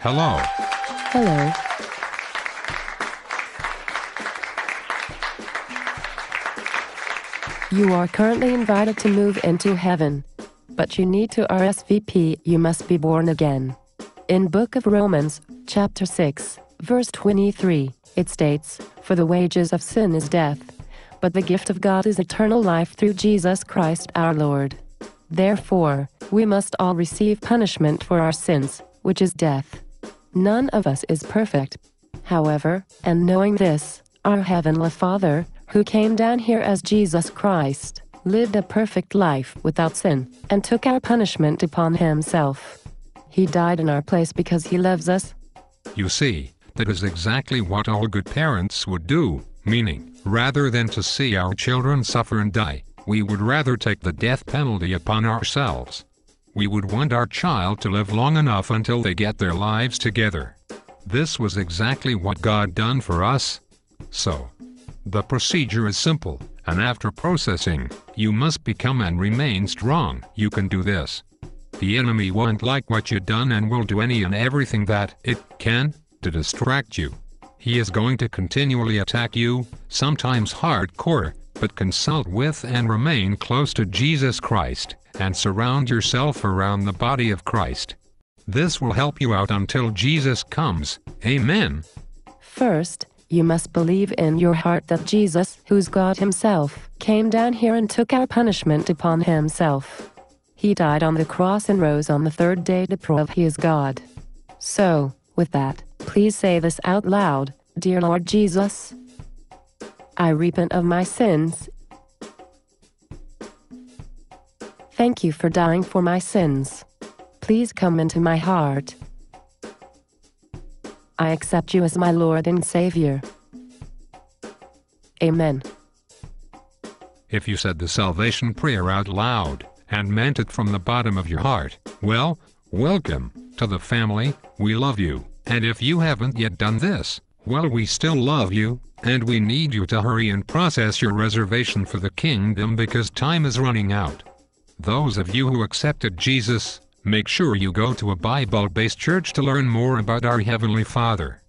Hello. Hello. You are currently invited to move into heaven. But you need to RSVP, you must be born again. In Book of Romans, chapter 6, verse 23, it states, For the wages of sin is death, but the gift of God is eternal life through Jesus Christ our Lord. Therefore, we must all receive punishment for our sins, which is death. None of us is perfect. However, and knowing this, our Heavenly Father, who came down here as Jesus Christ, lived a perfect life without sin, and took our punishment upon himself. He died in our place because he loves us. You see, that is exactly what all good parents would do, meaning, rather than to see our children suffer and die, we would rather take the death penalty upon ourselves. We would want our child to live long enough until they get their lives together. This was exactly what God done for us. So, the procedure is simple, and after processing, you must become and remain strong. You can do this. The enemy won't like what you done and will do any and everything that it can to distract you. He is going to continually attack you, sometimes hardcore, but consult with and remain close to Jesus Christ, and surround yourself around the body of Christ. This will help you out until Jesus comes. Amen. First, you must believe in your heart that Jesus, who's God Himself, came down here and took our punishment upon Himself. He died on the cross and rose on the third day to prove He is God. So, with that, please say this out loud Dear Lord Jesus, I repent of my sins. Thank you for dying for my sins. Please come into my heart. I accept you as my Lord and Savior. Amen. If you said the salvation prayer out loud and meant it from the bottom of your heart, well, welcome to the family. We love you. And if you haven't yet done this, well, we still love you, and we need you to hurry and process your reservation for the kingdom because time is running out. Those of you who accepted Jesus, make sure you go to a Bible based church to learn more about our Heavenly Father.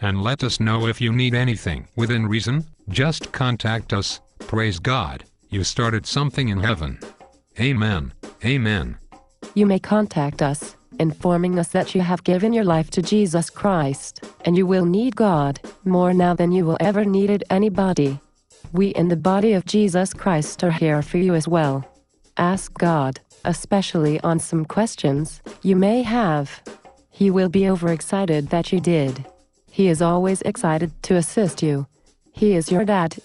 And let us know if you need anything within reason, just contact us. Praise God, you started something in heaven. Amen. Amen. You may contact us, informing us that you have given your life to Jesus Christ, and you will need God more now than you will ever needed anybody. We in the body of Jesus Christ are here for you as well. Ask God, especially on some questions you may have. He will be overexcited that you did. He is always excited to assist you. He is your dad.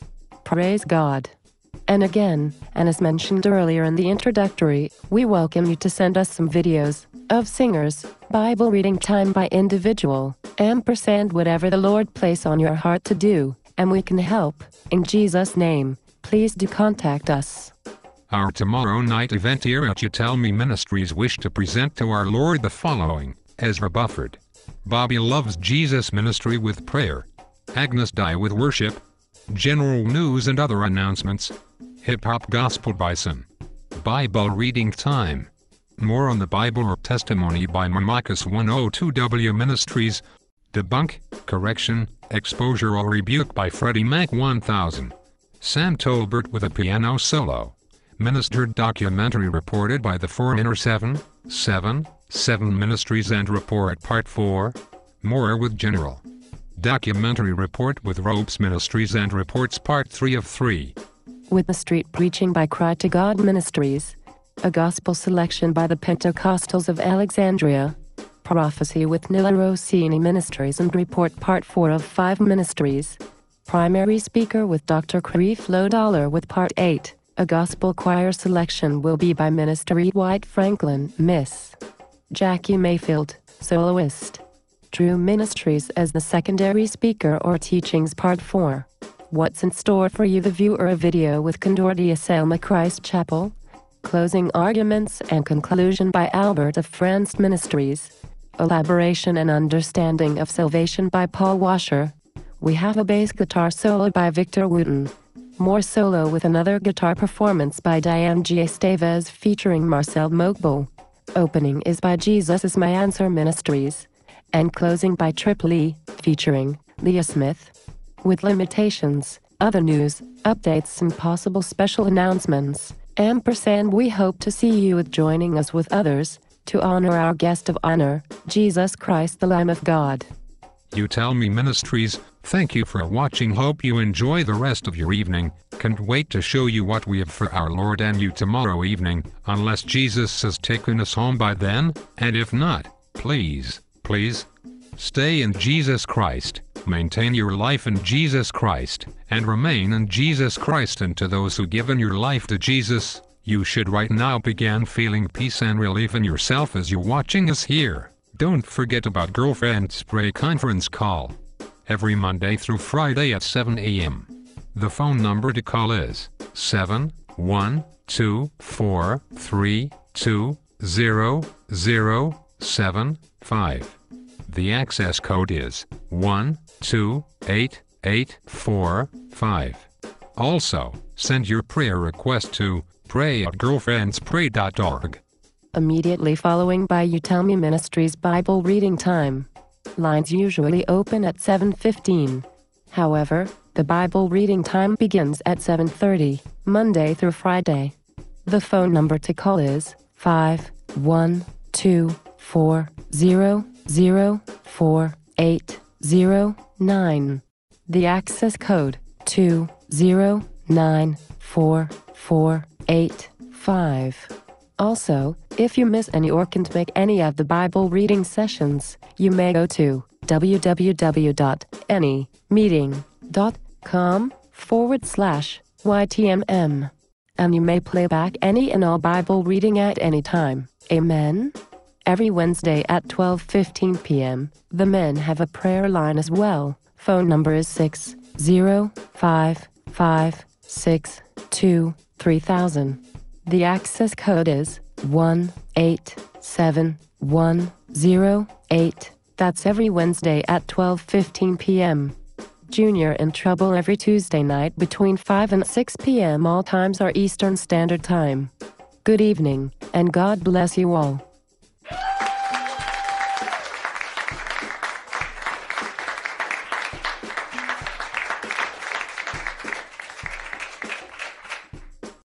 Praise God. And again, and as mentioned earlier in the introductory, we welcome you to send us some videos of singers, Bible reading time by individual, ampersand whatever the Lord place on your heart to do, and we can help. In Jesus' name, please do contact us. Our tomorrow night event here at You Tell Me Ministries wish to present to our Lord the following. Ezra Bufford, Bobby Loves Jesus Ministry with Prayer, Agnes Die with Worship, General News and other announcements, Hip Hop Gospel Bison, Bible Reading Time. More on the Bible or Testimony by Marcus 102W Ministries. Debunk, Correction, Exposure or Rebuke by Freddie Mac 1000. Sam Tolbert with a piano solo. Ministered documentary reported by the Foreigner 7, 7, 7 Ministries and Report Part 4. More with General. Documentary report with Ropes Ministries and Reports Part 3 of 3. With the street preaching by Cry to God Ministries, a gospel selection by the Pentecostals of Alexandria, prophecy with Nila Rossini Ministries and report part 4 of 5 ministries, primary speaker with Dr. Creflo Dollar with part 8, a gospel choir selection will be by Minister E. White Franklin, Miss Jackie Mayfield, soloist. Drew Ministries as the secondary speaker or teachings part 4. What's in store for you the viewer a video with Concordia Selma Christ Chapel? Closing arguments and conclusion by Albert of France Ministries. Elaboration and understanding of salvation by Paul Washer. We have a bass guitar solo by Victor Wooten. More solo with another guitar performance by Diane G. Esteves featuring Marcel Mogbo. Opening is by Jesus is My Answer Ministries. and closing by Triple E, featuring Leah Smith. With limitations, other news, updates, and possible special announcements, ampersand we hope to see you with joining us with others to honor our guest of honor, Jesus Christ the Lamb of God. You Tell Me Ministries, thank you for watching. Hope you enjoy the rest of your evening. Can't wait to show you what we have for our Lord and you tomorrow evening, unless Jesus has taken us home by then, and if not, please, please, stay in Jesus Christ, maintain your life in Jesus Christ, and remain in Jesus Christ. And to those who given your life to Jesus, you should right now begin feeling peace and relief in yourself as you're watching us here. Don't forget about Girlfriends Pray Conference Call. Every Monday through Friday at 7 a.m. The phone number to call is 712420075. The access code is 128845. Also, send your prayer request to pray at girlfriendspray.org. Immediately following by Me Ministries Bible reading time. Lines usually open at 7:15. However, the Bible reading time begins at 7:30, Monday through Friday. The phone number to call is 51240048009. The access code 2094485. Also, if you miss any or can't make any of the Bible reading sessions, you may go to www.anymeeting.com forward slash YTMM. And you may play back any and all Bible reading at any time. Amen. Every Wednesday at 12:15 p.m., the men have a prayer line as well. Phone number is 60556223000. The access code is 187108. That's every Wednesday at 12:15 p.m. Junior in Trouble every Tuesday night between 5 and 6 p.m. All times are Eastern Standard Time. Good evening, and God bless you all.